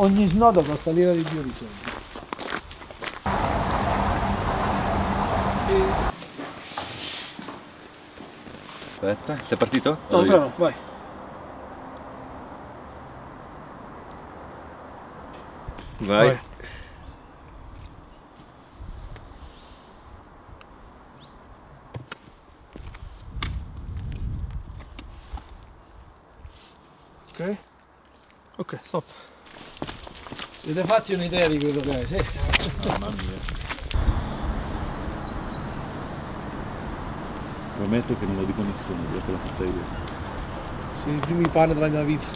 ogni snodo costa l'ira di Dio di soldi. Aspetta, sei partito? No, no, vai. Vai. Vai. Ok. Ok, stop. Siete fatti un'idea di quello che è, sì. Mamma mia. Prometto che non lo dico a nessuno, io te l'ho fatta io. Siete i primi pane della mia vita.